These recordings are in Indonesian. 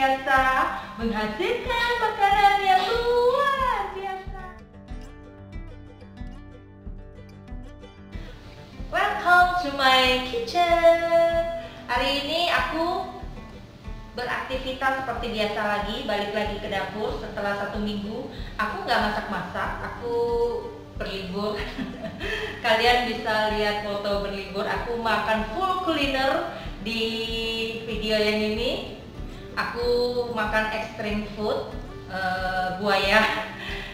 biasa menghasilkan makanan yang luar biasa. Welcome to my kitchen. Hari ini aku beraktivitas seperti biasa lagi, balik lagi ke dapur setelah satu minggu. Aku nggak masak-masak, aku berlibur. Kalian bisa lihat foto berlibur. Aku makan full kuliner di video yang ini. Aku makan extreme food uh, buaya.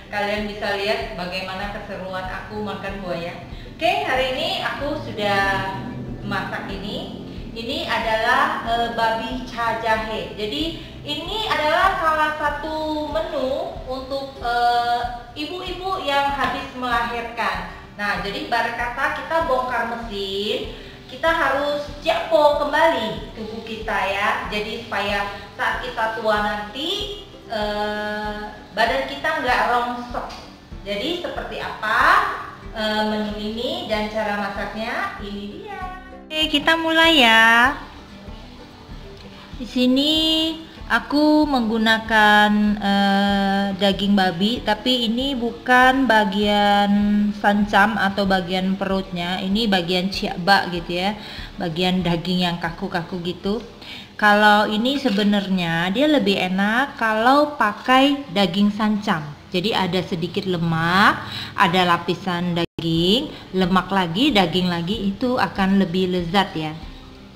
Kalian bisa lihat bagaimana keseruan aku makan buaya. Oke, hari ini aku sudah masak ini. Ini adalah e, babi cha jahe. Jadi ini adalah salah satu menu untuk ibu-ibu yang habis melahirkan. Nah, jadi bar kata kita bongkar mesin, kita harus japo kembali tubuh kita ya. Jadi supaya saat kita tua nanti e, badan kita nggak rongsok. Jadi seperti apa uh, menu ini dan cara masaknya ini dia. Oke, kita mulai ya. Di sini aku menggunakan uh, daging babi, tapi ini bukan bagian sancam atau bagian perutnya, ini bagian ciaba gitu ya, bagian daging yang kaku-kaku gitu. Kalau ini sebenarnya dia lebih enak kalau pakai daging sancam. Jadi ada sedikit lemak, ada lapisan daging, lemak lagi, daging lagi itu akan lebih lezat ya.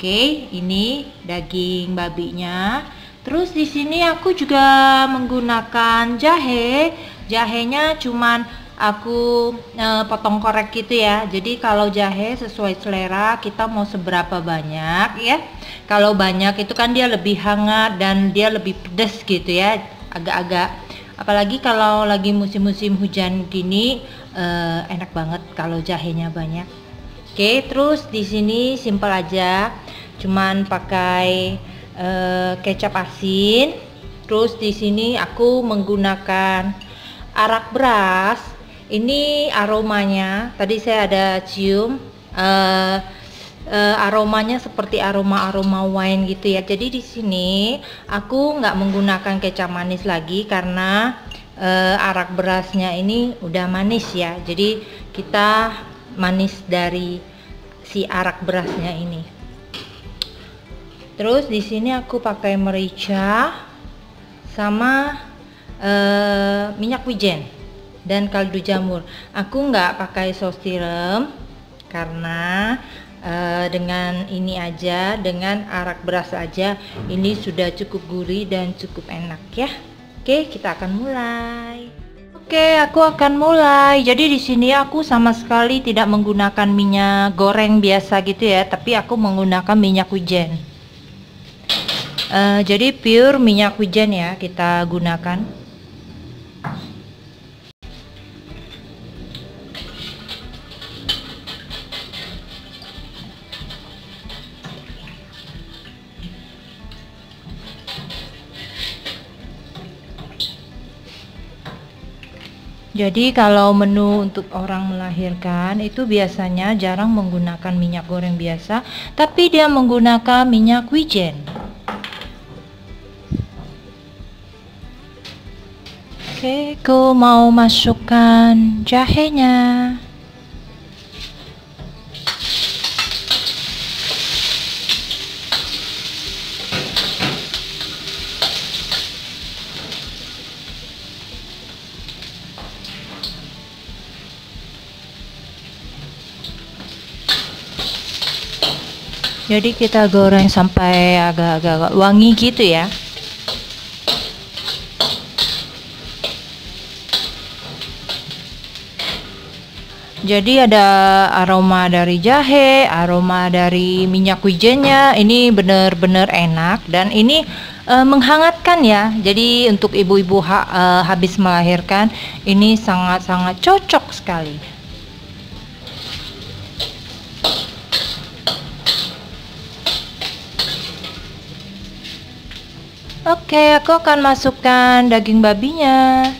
Oke, ini daging babinya. Terus di sini aku juga menggunakan jahe. Jahenya cuman aku e, potong korek gitu ya. Jadi kalau jahe sesuai selera kita mau seberapa banyak ya. Kalau banyak itu kan dia lebih hangat dan dia lebih pedas gitu ya. Agak-agak apalagi kalau lagi musim-musim hujan gini uh, enak banget kalau jahenya banyak oke terus di sini simpel aja cuman pakai uh, kecap asin terus di sini aku menggunakan arak beras ini aromanya tadi saya ada cium uh, uh, aromanya seperti aroma-aroma wine gitu ya. Jadi di sini aku nggak menggunakan kecap manis lagi karena uh, arak berasnya ini udah manis ya. Jadi kita manis dari si arak berasnya ini. Terus di sini aku pakai merica sama uh, minyak wijen dan kaldu jamur. Aku nggak pakai sos tiram karena uh, dengan ini aja dengan arak beras aja ini sudah cukup gurih dan cukup enak ya oke kita akan mulai Oke, aku akan mulai. Jadi di sini aku sama sekali tidak menggunakan minyak goreng biasa gitu ya, tapi aku menggunakan minyak wijen. Uh, jadi pure minyak wijen ya kita gunakan. Jadi kalau menu untuk orang melahirkan itu biasanya jarang menggunakan minyak goreng biasa, tapi dia menggunakan minyak wijen. Oke, aku mau masukkan jahenya. jadi kita goreng sampai agak-agak wangi gitu ya jadi ada aroma dari jahe aroma dari minyak wijennya. Ini benar-benar enak dan ini e, menghangatkan ya. Jadi untuk ibu-ibu ha, e, habis melahirkan ini sangat-sangat cocok sekali. Oke, aku akan masukkan daging babinya.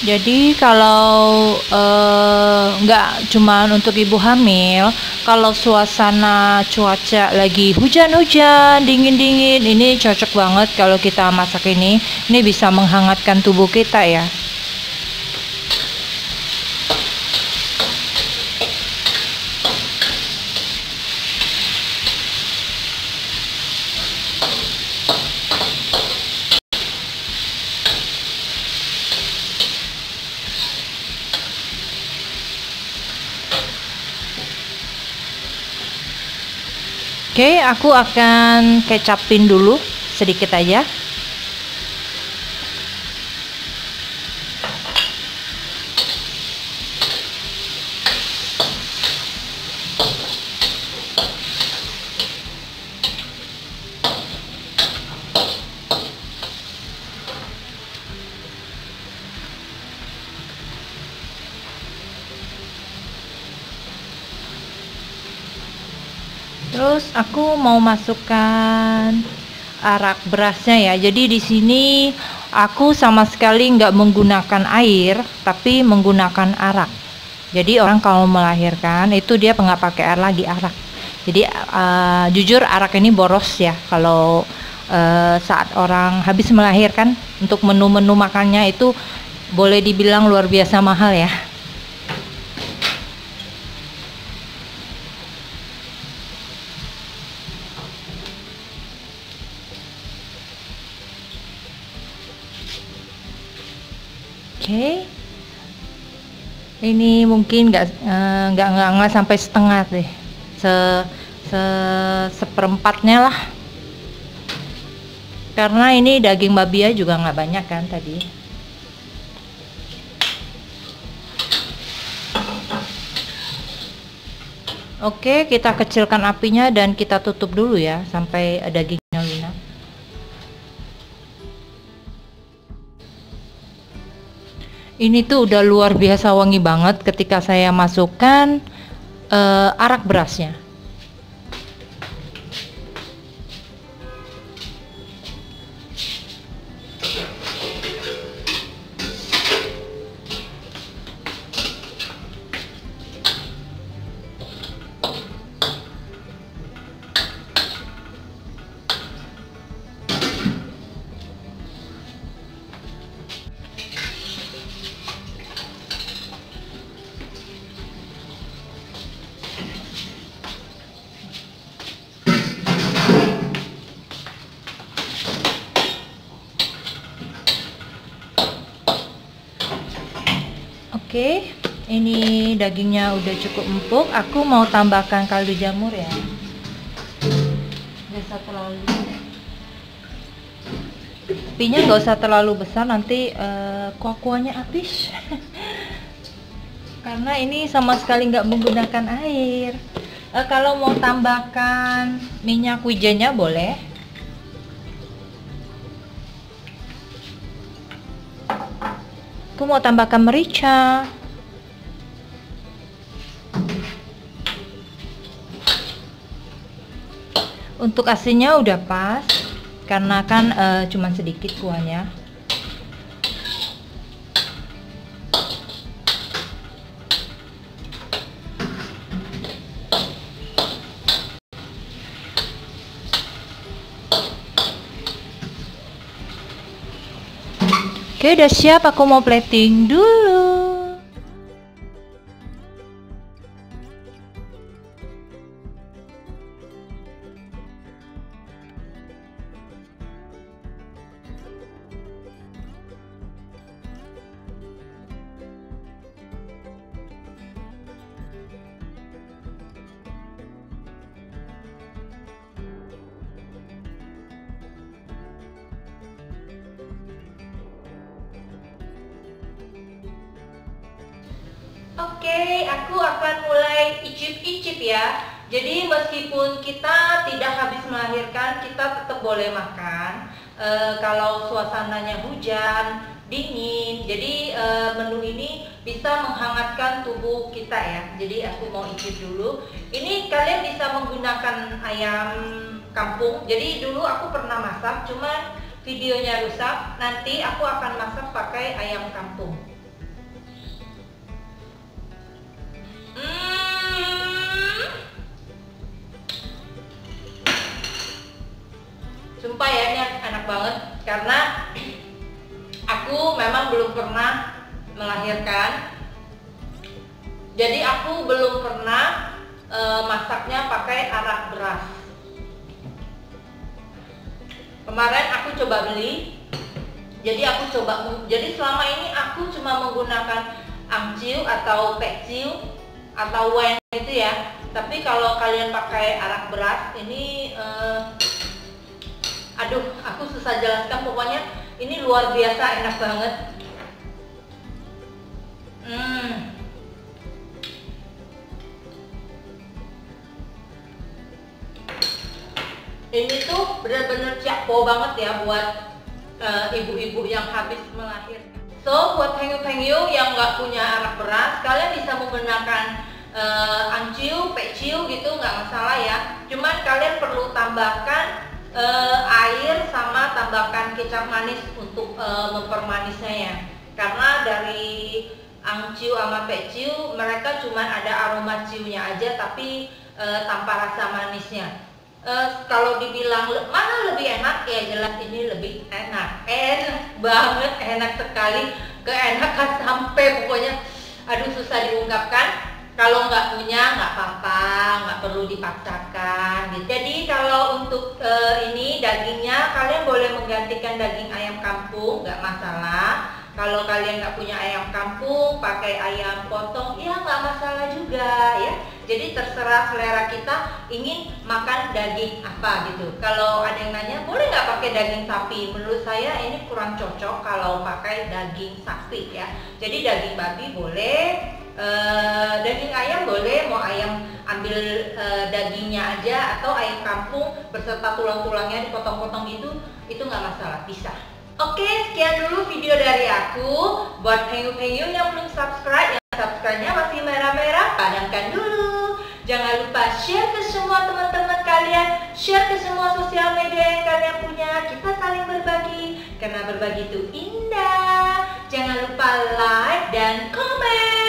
Jadi kalau eh, nggak uh, cuma untuk ibu hamil, kalau suasana cuaca lagi hujan-hujan, dingin-dingin, ini cocok banget kalau kita masak ini. Ini bisa menghangatkan tubuh kita ya. Oke, aku akan kecapin dulu sedikit aja. Aku mau masukkan arak berasnya ya. Jadi di sini aku sama sekali nggak menggunakan air, tapi menggunakan arak. Jadi orang kalau melahirkan itu dia nggak pakai air lagi arak. Jadi uh, jujur arak ini boros ya kalau uh, saat orang habis melahirkan untuk menu-menu makannya itu boleh dibilang luar biasa mahal ya. Okay. ini mungkin nggak eh, nggak uh, nggak sampai setengah deh. Se se seperempatnya lah. Karena ini daging babi ya juga nggak banyak kan tadi. Oke, kita kecilkan apinya dan kita tutup dulu ya sampai dagingnya ini tuh udah luar biasa wangi banget ketika saya masukkan uh, arak berasnya Oke, ini dagingnya udah cukup empuk. Aku mau tambahkan kaldu jamur ya. Gak usah terlalu. Apinya nggak usah terlalu besar, nanti uh, kuah-kuahnya habis. Karena ini sama sekali nggak menggunakan air. Uh, kalau mau tambahkan minyak wijennya boleh aku mau tambahkan merica. Untuk asinnya udah pas karena kan uh, cuman sedikit kuahnya Oke udah siap aku mau plating dulu Oke, aku akan mulai icip-icip ya. Jadi meskipun kita tidak habis melahirkan, kita tetap boleh makan. E, kalau suasananya hujan, dingin, jadi e, menu ini bisa menghangatkan tubuh kita ya. Jadi aku mau icip dulu. Ini kalian bisa menggunakan ayam kampung. Jadi dulu aku pernah masak, cuman videonya rusak. Nanti aku akan masak pakai ayam kampung. Hmm. Sumpah ya ini enak banget karena aku memang belum pernah melahirkan. Jadi aku belum pernah e, masaknya pakai arak beras. Kemarin aku coba beli. Jadi aku coba jadi selama ini aku cuma menggunakan angciu atau peciu atau wen itu ya. Tapi kalau kalian pakai arak beras ini eh, aduh aku susah jelaskan. Pokoknya ini luar biasa enak banget. Hmm. Ini tuh bener-bener cakpo banget ya buat eh, ibu-ibu uh, yang habis melahirkan. So buat penyu-penyu yang nggak punya anak beras kalian bisa menggunakan uh, anciu, peciu gitu nggak masalah ya. Cuman kalian perlu tambahkan uh, air sama tambahkan kecap manis untuk uh, mempermanisnya ya. Karena dari angciu sama peciu mereka cuma ada aroma ciunya aja tapi uh, tanpa rasa manisnya. Uh, kalau dibilang mana lebih enak? Ya jelas ini lebih enak. Enak banget enak sekali. Keenakan sampai pokoknya. Aduh susah diungkapkan kalau nggak punya nggak apa-apa nggak perlu dipaksakan gitu. jadi kalau untuk e, ini dagingnya kalian boleh menggantikan daging ayam kampung nggak masalah. Kalau kalian nggak punya ayam kampung pakai ayam potong ya nggak masalah juga ya. Jadi terserah selera kita ingin makan daging apa gitu. Kalau ada yang nanya boleh nggak pakai daging sapi? Menurut saya ini kurang cocok kalau pakai daging sapi ya. Jadi daging babi boleh Uh, daging ayam boleh mau ayam ambil uh, dagingnya aja atau ayam kampung beserta tulang-tulangnya dipotong-potong gitu itu nggak masalah bisa. Oke sekian dulu video dari aku. Buat penyu-penyu yang belum subscribe yang subscribe-nya masih merah-merah padamkan dulu. Jangan lupa share ke semua teman-teman kalian share ke semua sosial media yang kalian punya. Kita saling berbagi karena berbagi itu indah. Jangan lupa like dan comment